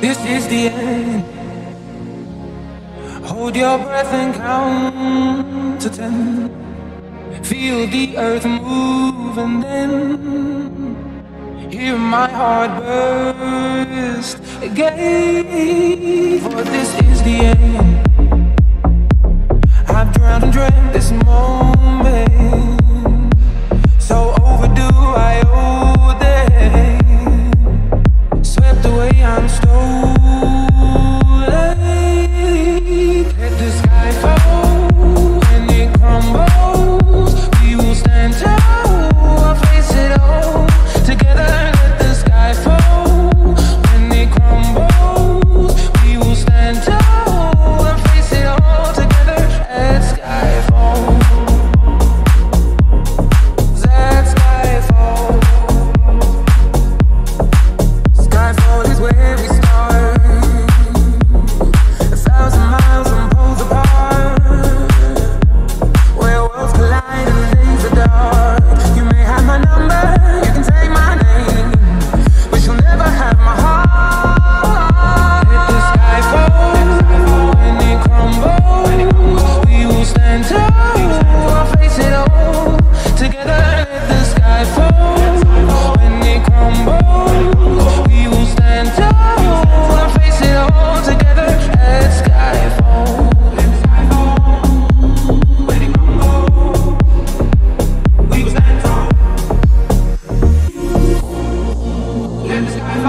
This is the end. Hold your breath and count to ten. Feel the earth move and then hear my heart burst again. For this is the end. I've drowned and dreamt.